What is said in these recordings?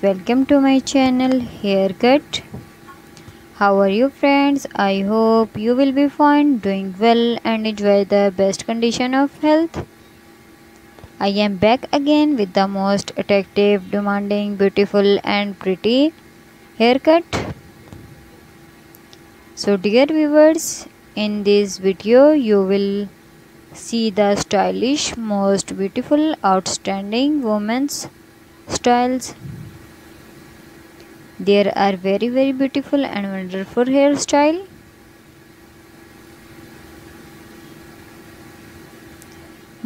welcome to my channel haircut. How are you friends? I hope you will be fine doing well and enjoy the best condition of health. I am back again with the most attractive demanding beautiful and pretty haircut. So dear viewers in this video you will see the stylish most beautiful outstanding women's styles there are very very beautiful and wonderful hairstyle.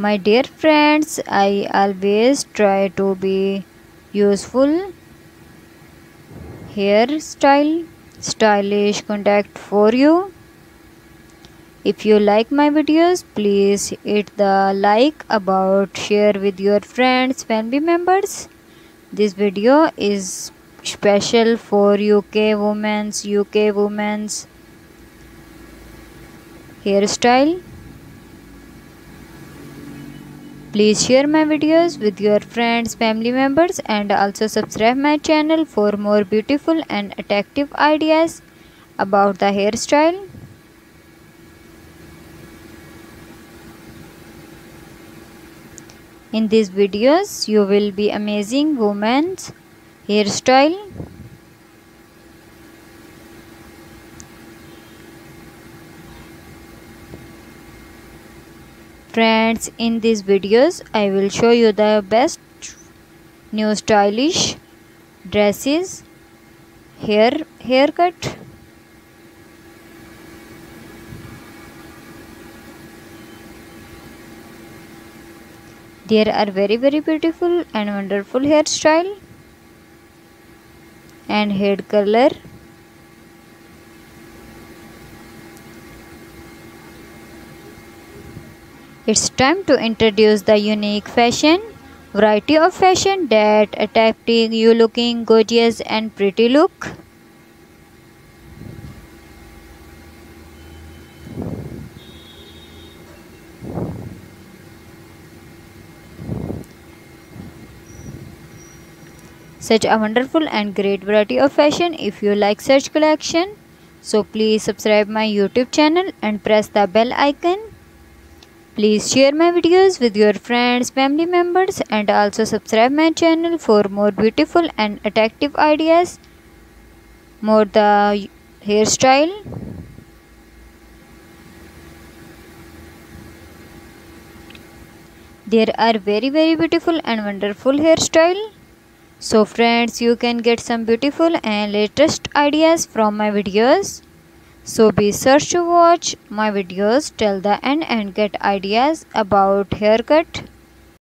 My dear friends i always try to be useful. Hairstyle stylish contact for you. If you like my videos please hit the like about share with your friends family members. This video is special for UK women's UK women's hairstyle. Please share my videos with your friends, family members and also subscribe my channel for more beautiful and attractive ideas about the hairstyle. In these videos, you will be amazing women's hairstyle friends in these videos i will show you the best new stylish dresses hair haircut. There are very very beautiful and wonderful hairstyle and head color It's time to introduce the unique fashion variety of fashion that attracting you looking gorgeous and pretty look. Such a wonderful and great variety of fashion if you like such collection. So please subscribe my youtube channel and press the bell icon. Please share my videos with your friends family members and also subscribe my channel for more beautiful and attractive ideas. More the hairstyle. There are very very beautiful and wonderful hairstyle so friends you can get some beautiful and latest ideas from my videos. So be sure to watch my videos till the end and get ideas about haircut